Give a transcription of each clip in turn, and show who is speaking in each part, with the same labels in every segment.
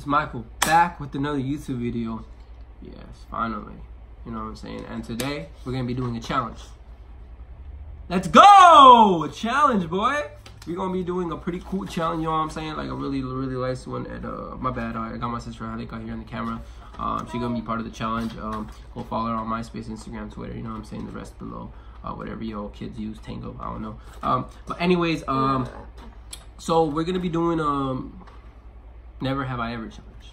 Speaker 1: It's Michael back with another YouTube video. Yes, finally. You know what I'm saying? And today we're gonna be doing a challenge. Let's go! A challenge, boy! We're gonna be doing a pretty cool challenge, you know what I'm saying? Like a really, really nice one. And uh, my bad, I got my sister Halika here on the camera. Um, she's gonna be part of the challenge. Um, go follow her on MySpace, Instagram, Twitter. You know what I'm saying? The rest below. Uh, whatever your kids use, Tango. I don't know. Um, but anyways, um, so we're gonna be doing um, never have I ever challenge,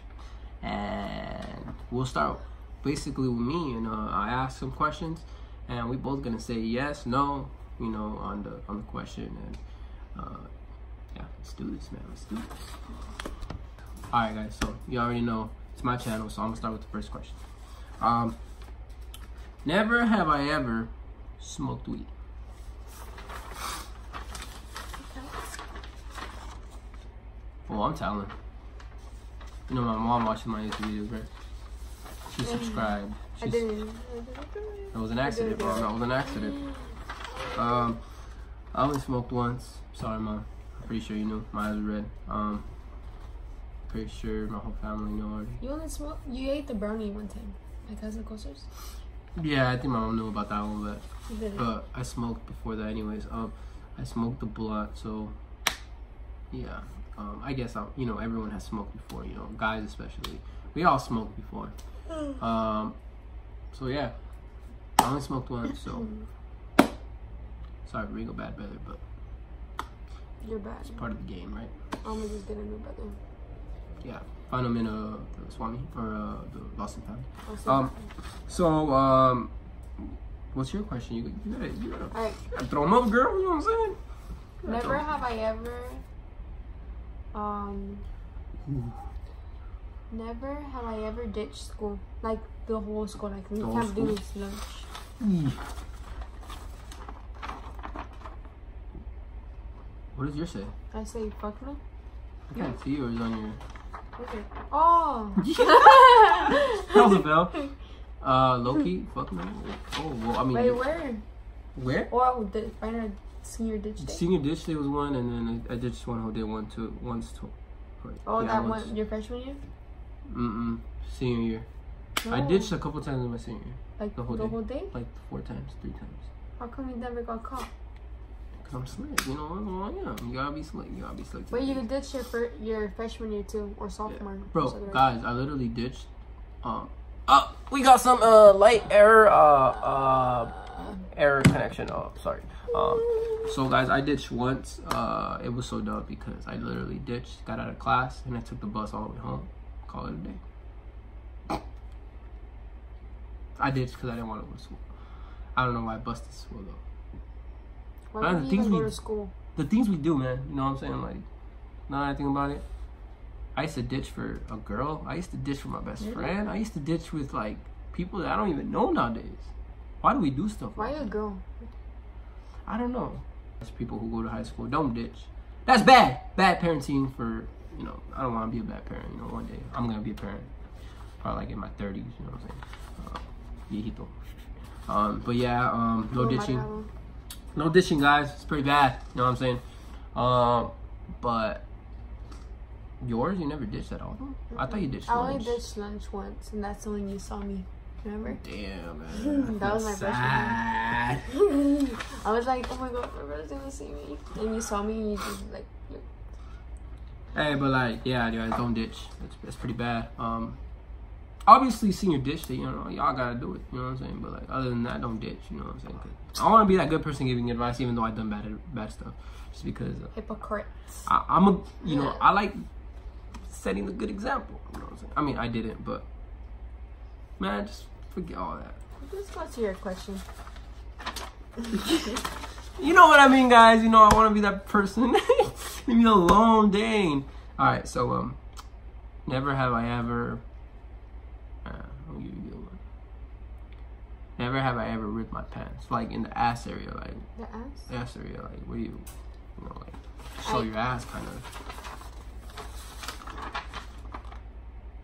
Speaker 1: and we'll start basically with me, and uh, I ask some questions, and we both gonna say yes, no, you know, on the on the question, and uh, yeah, let's do this, man. Let's do this. All right, guys. So you already know it's my channel, so I'm gonna start with the first question. Um, never have I ever smoked weed. Well, I'm telling. You know, my mom watching my YouTube videos, right? She subscribed.
Speaker 2: I
Speaker 1: She's,
Speaker 2: didn't.
Speaker 1: it was an accident, bro. That was an accident. Um, I only smoked once. Sorry, mom. I'm pretty sure you know. My eyes were red. Um, pretty sure my whole family knew already.
Speaker 2: You only smoked. You ate the brownie one time. My cousin Kosers.
Speaker 1: Yeah, I think my mom knew about that one, but
Speaker 2: You did it.
Speaker 1: but I smoked before that, anyways. Um, I smoked the blunt, so yeah. Um, I guess I, you know everyone has smoked before. You know, guys especially. We all smoked before. Um, so yeah, I only smoked once. So sorry, Rigo Bad Brother, but
Speaker 2: You're bad.
Speaker 1: it's part of the game, right?
Speaker 2: I'm just gonna know better.
Speaker 1: Yeah. Find them in uh, the Swami or uh, the Lost and Found. Um, so um, what's your question? You, you gotta you gotta,
Speaker 2: Alright.
Speaker 1: you gotta throw them up, girl. You know what I'm saying?
Speaker 2: Never have I ever. Um. Never have I ever ditched school. Like the whole school. Like we can't do this lunch.
Speaker 1: Eee. What does yours say?
Speaker 2: I say fuck me.
Speaker 1: I can't see yours on your.
Speaker 2: Okay. Oh.
Speaker 1: How's it, Bell? Uh, Loki, fuck me. Oh, well, I mean,
Speaker 2: Wait, where?
Speaker 1: where?
Speaker 2: Oh, the final senior ditch day.
Speaker 1: Senior ditch day was one, and then I I ditched one who did one two once two.
Speaker 2: Oh,
Speaker 1: yeah,
Speaker 2: that
Speaker 1: once.
Speaker 2: one. Your freshman year.
Speaker 1: Mm-mm. Senior year. I ditched a couple times in my senior year.
Speaker 2: like
Speaker 1: the whole
Speaker 2: the
Speaker 1: day.
Speaker 2: whole day.
Speaker 1: Like four times, three times.
Speaker 2: How come you never got caught?
Speaker 1: Cause I'm slick, you know. Well, yeah, you gotta be slick. You gotta be slick. But
Speaker 2: you
Speaker 1: game.
Speaker 2: ditched your fir- your freshman year too, or sophomore?
Speaker 1: Bro,
Speaker 2: or
Speaker 1: guys, I literally ditched. Um, uh, we got some uh light error. Uh, uh, error connection. Oh, sorry. Um, so guys, I ditched once. Uh, it was so dumb because I literally ditched, got out of class, and I took the bus all the way home. Call it a day. I ditched because I didn't want to go to school. I don't know why I busted school though.
Speaker 2: Why you
Speaker 1: things
Speaker 2: even go
Speaker 1: we-
Speaker 2: to school?
Speaker 1: The things we do, man. You know what I'm saying? Like, now that I think about it, I used to ditch for a girl. I used to ditch for my best
Speaker 2: Really?
Speaker 1: friend. I used to ditch with like people that I don't even know nowadays. Why do we do stuff?
Speaker 2: Why
Speaker 1: like
Speaker 2: a
Speaker 1: that?
Speaker 2: girl?
Speaker 1: I don't know. There's people who go to high school don't ditch. That's bad. Bad parenting for you know. I don't want to be a bad parent. You know, one day I'm gonna be a parent. Probably like in my 30s. You know what I'm saying? Uh. Um, but yeah, um, no ditching. No ditching, guys. It's pretty bad. You know what I'm saying? Um, but yours, you never ditched at all. I thought you ditched
Speaker 2: I only
Speaker 1: lunch.
Speaker 2: ditched lunch once, and that's when you saw me. Remember?
Speaker 1: Damn, man.
Speaker 2: That was my freshman
Speaker 1: Sad.
Speaker 2: I was like, oh my god, my brother's gonna see me. And you saw me, and you just like, you-
Speaker 1: Hey, but like, yeah, guys, don't ditch. It's, it's pretty bad. Um, obviously, senior ditch that you know, y'all gotta do it. You know what I'm saying? But like, other than that, don't ditch. You know what I'm saying? I want to be that good person giving advice, even though I've done bad bad stuff. Just because uh,
Speaker 2: hypocrites.
Speaker 1: I, I'm a, you know, I like setting the good example. You know what I'm saying? I mean, I didn't, but man, just forget all that.
Speaker 2: Let's go to your question.
Speaker 1: You know what I mean, guys. You know, I want to be that person. Leave me alone, dang. All right, so um, never have I ever. Uh, I'll give you a good one. Never have I ever ripped my pants, like in the ass area, like
Speaker 2: The ass?
Speaker 1: ass area, like where you, you know, like show
Speaker 2: I-
Speaker 1: your ass, kind of.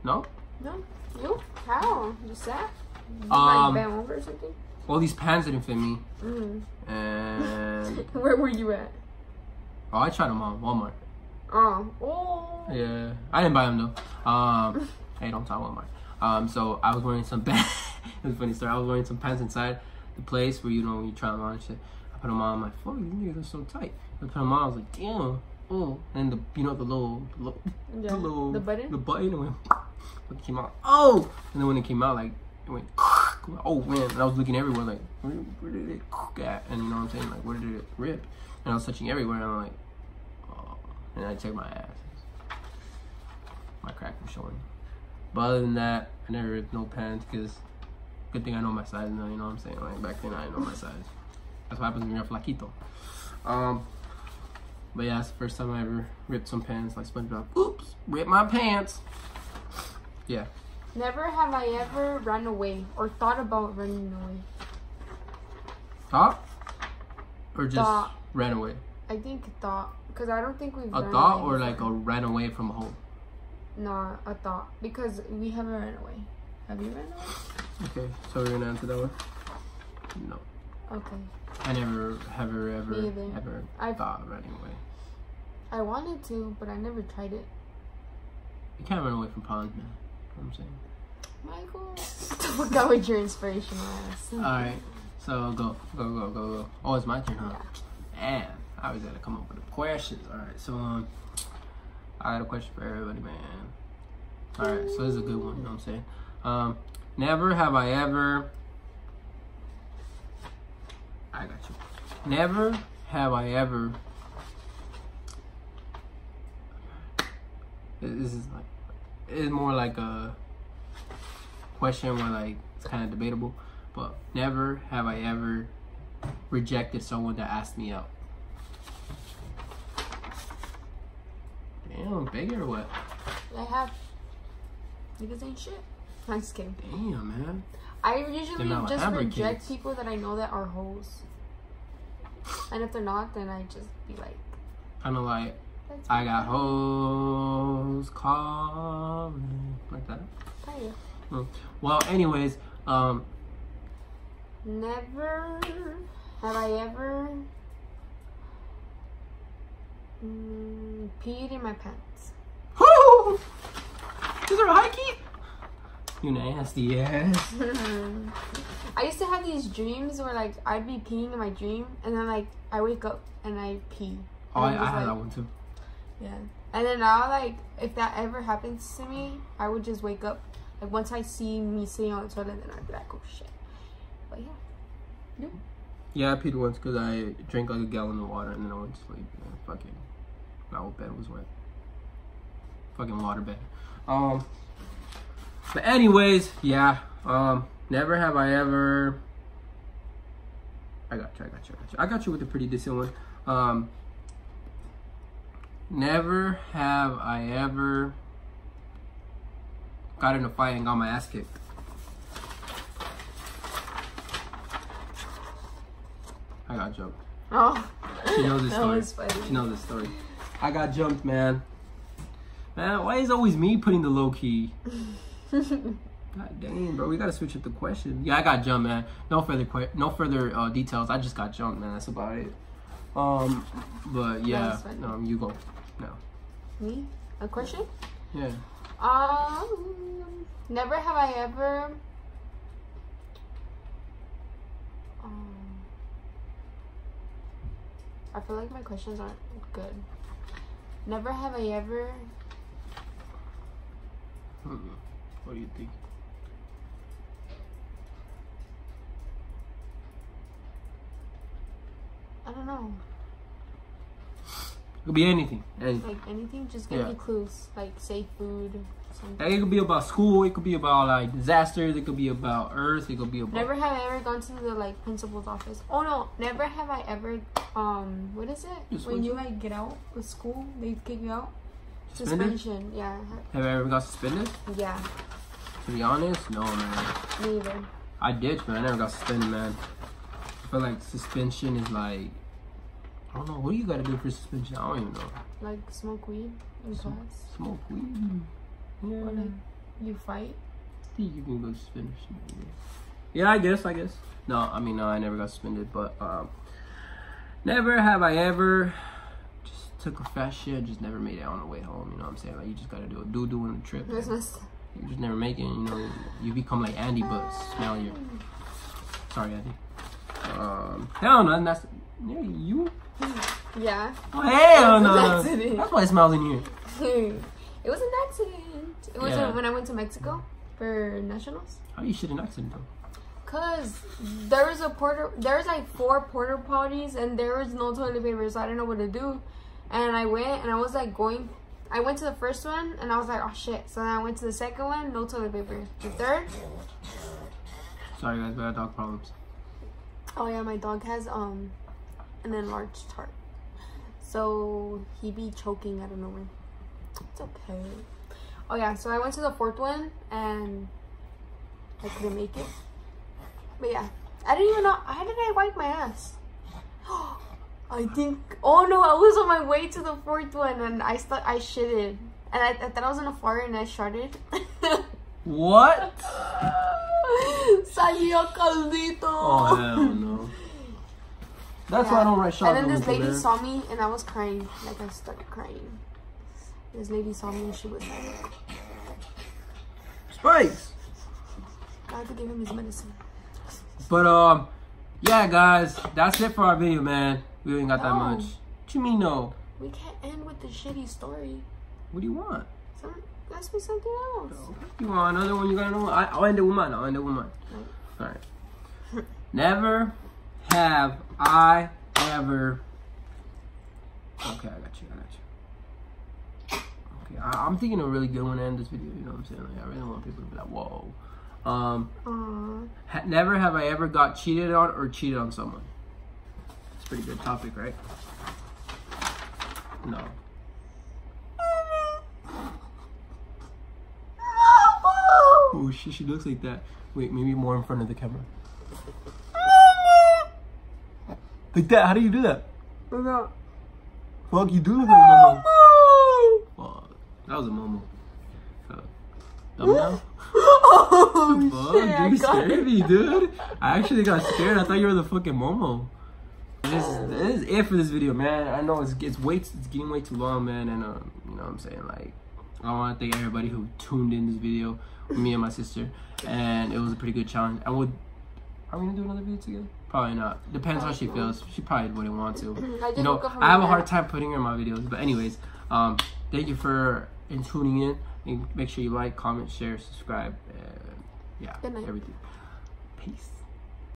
Speaker 1: No.
Speaker 2: No? You? How? You that?
Speaker 1: Um,
Speaker 2: like or something?
Speaker 1: Well, these pants didn't fit me,
Speaker 2: Mm.
Speaker 1: and
Speaker 2: Where were you at?
Speaker 1: oh, I tried them on Walmart.
Speaker 2: Oh. Oh.
Speaker 1: Yeah, I didn't buy them though. Um, hey, don't talk mine. Um, so I was wearing some pants. it was a funny story. I was wearing some pants inside the place where you know when you try them on and shit. I put them on. I'm like, fuck, these niggas are so tight. I put them on. I was like, damn. Oh, and the you know the little, the little,
Speaker 2: Yeah.
Speaker 1: the little
Speaker 2: The button?
Speaker 1: the button it went. It came out. Oh, and then when it came out, like it went. Oh man, and I was looking everywhere, like where, where did it at? And you know what I'm saying, like where did it rip? And I was touching everywhere, and I'm like, oh. And I checked my ass. My crack was showing. But other than that, I never ripped no pants because good thing I know my size now. You know what I'm saying? Like back then, I didn't know my size. That's what happens when you're flaquito. Um, but yeah, it's the first time I ever ripped some pants like SpongeBob. Oops, ripped my pants. Yeah.
Speaker 2: Never have I ever run away or thought about running away.
Speaker 1: Thought? Or just
Speaker 2: Thought.
Speaker 1: ran away?
Speaker 2: I think thought because I don't think we've
Speaker 1: A thought or like a ran away from home?
Speaker 2: Nah, a thought because we haven't run away. Have you run away?
Speaker 1: Okay, so we're gonna answer that one? No.
Speaker 2: Okay.
Speaker 1: I never, ever, ever, ever
Speaker 2: I've-
Speaker 1: thought running away.
Speaker 2: I wanted to, but I never tried it.
Speaker 1: You can't run away from ponds, man. You know what I'm saying?
Speaker 2: Michael, don't go with your inspiration, ass.
Speaker 1: Alright, so go, go, go, go, go. Oh, it's my turn, huh?
Speaker 2: Yeah.
Speaker 1: Man, I always gotta come up with the questions. Alright, so um, I got a question for everybody, man. Alright, so this is a good one, you know what I'm saying? Um, never have I ever. I got you. Never have I ever. This is like, it's more like a question where like it's kind of debatable, but never have I ever rejected someone that asked me out. Damn, bigger or what?
Speaker 2: I have. Niggas ain't shit. I'm just kidding.
Speaker 1: Damn, man.
Speaker 2: I usually just reject
Speaker 1: kids.
Speaker 2: people that I know that are hoes. And if they're not, then I just be like,
Speaker 1: Kind of like
Speaker 2: that's
Speaker 1: I got hoes calling like that.
Speaker 2: fine.
Speaker 1: Well, anyways, um,
Speaker 2: Never have I ever mm, peed in my pants.
Speaker 1: whoo, there a high key. You nasty ass.
Speaker 2: I used to have these dreams where like I'd be peeing in my dream and then like I wake up and I pee.
Speaker 1: Oh, I, I had
Speaker 2: like-
Speaker 1: that one too.
Speaker 2: Yeah. And then now like if that ever happens to me, I would just wake up. Like once I see me sitting on the toilet, then I'd be like, oh shit. But yeah.
Speaker 1: Yeah, I peed once because I drank like a gallon of water and then I went to sleep. And fucking, my whole bed was wet. Fucking water bed. Um, but anyways, yeah. Um, never have I ever. I got you. I got you. I got you. I got you with a pretty decent one. Um, never have I ever got in a fight and got my ass kicked. I got jumped.
Speaker 2: Oh.
Speaker 1: She knows this story.
Speaker 2: funny.
Speaker 1: She knows this story. I got jumped, man. Man, why is always me putting the low key? God dang, bro, we gotta switch up the question. Yeah, I got jumped, man. No further que- no further uh, details. I just got jumped, man. That's about it. Um, but yeah, um, you go. No,
Speaker 2: Me? A question?
Speaker 1: yeah.
Speaker 2: Um, never have I ever. Um, I feel like my questions aren't good. Never have I ever.
Speaker 1: What do you think?
Speaker 2: I don't know.
Speaker 1: It could be anything. Anything.
Speaker 2: Like anything, just give
Speaker 1: Yeah.
Speaker 2: me clues. Like safe food. Something.
Speaker 1: Like, it could be about school. It could be about like disasters. It could be about Earth. It could be about
Speaker 2: Never have I ever gone to the like principal's office. Oh no, never have I ever um what is it? When you like get out of school, they kick you out.
Speaker 1: suspended.
Speaker 2: Suspension. Yeah.
Speaker 1: Have I ever got suspended?
Speaker 2: Yeah.
Speaker 1: To be honest, no, man.
Speaker 2: Me either.
Speaker 1: I did, man. I never got suspended, man. I feel like suspension is like, I don't know. What do you got to do for suspension? I don't even know.
Speaker 2: Like smoke weed in
Speaker 1: Sm-
Speaker 2: class.
Speaker 1: Smoke weed. Yeah.
Speaker 2: Or like you fight.
Speaker 1: I think you can go suspended. Yeah, I guess. I guess. No, I mean, no, I never got suspended, but um, never have I ever just took a fast shit, just never made it on the way home. You know what I'm saying? Like you just gotta do a doo doo on the trip. You just never make it. You know, you become like Andy, but smellier. Sorry, Andy. Um, hell no, that's yeah, you.
Speaker 2: Yeah.
Speaker 1: Oh, hell
Speaker 2: That's
Speaker 1: no.
Speaker 2: accident.
Speaker 1: That's why it smells in here.
Speaker 2: it was an accident. It was
Speaker 1: Yeah.
Speaker 2: when I went to Mexico for nationals.
Speaker 1: How you shit an accident though?
Speaker 2: Cause there was a porter, there was like four porta potties, and there was no toilet paper, so I didn't know what to do. And I went, and I was like going. I went to the first one, and I was like, oh shit. So then I went to the second one, no toilet paper. The third,
Speaker 1: Sorry guys, we I got dog problems.
Speaker 2: oh yeah, my dog has um an enlarged heart, so he be choking out of nowhere. It's okay. Oh yeah, so I went to the fourth one, and I couldn't make it. But yeah, I didn't even know. How did I wipe my ass? I think. Oh no, I was on my way to the fourth one and I st- I shitted. And I, I thought I was in a fart and I sharded.
Speaker 1: What?
Speaker 2: Salió caldito.
Speaker 1: Oh hell no. That's why I don't write shots.
Speaker 2: And then this lady
Speaker 1: there.
Speaker 2: saw me and I was crying. Like I started crying. This lady saw me and she was like,
Speaker 1: Spikes.
Speaker 2: I had to give him his medicine.
Speaker 1: But um, yeah, guys, that's it for our video, man. We ain't got that much. What you mean no?
Speaker 2: We can't end with the shitty story.
Speaker 1: What do you want?
Speaker 2: Some, ask me something else.
Speaker 1: You want another one? You got another one? I, I'll end it with mine. I'll end it with mine. All right. Never have I ever. Okay, I got you. I got you. Okay, I, I'm thinking a really good one to end this video. You know what I'm saying? Like, I really want people to be like, whoa. Um, ha- never have I ever got cheated on or cheated on someone. It's a pretty good topic, right? No. Oh shit, she looks like that. Wait, maybe more in front of the camera. Like that? How do you do that? Fuck, you do look like Momo. Fuck, that was a Momo. Thumbnail?
Speaker 2: Oh,
Speaker 1: Fuck,
Speaker 2: shit, I
Speaker 1: you scared me, dude. I actually got scared. I thought you were the fucking Momo. This, this is it for this video, man. I know it's it's way it's getting way too long, man, and um, you know what I'm saying like I want to thank everybody who tuned in this video me and my sister, and it was a pretty good challenge. I would. Are we gonna do another video together? Probably not. Depends how she feels. She probably wouldn't want to. You know,
Speaker 2: woke up from
Speaker 1: I have a hard time putting her in my videos. But anyways, um, thank you for in tuning in. And make sure you like, comment, share, subscribe, and yeah,
Speaker 2: Good night.
Speaker 1: everything. Peace.